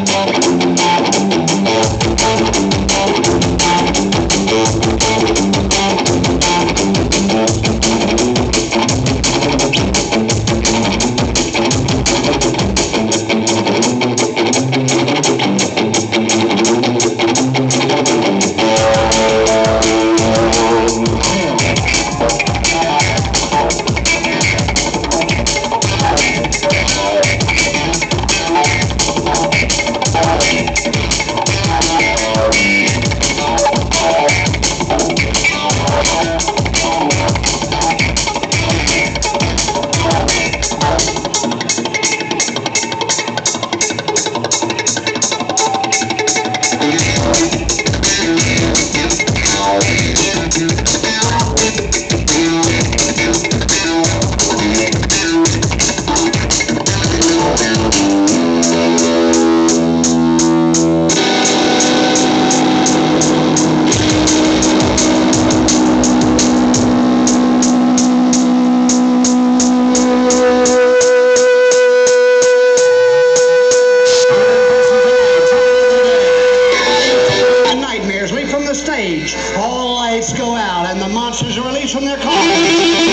Nightmares leap from the stage. All lights go out, and the monsters are released from their coffins.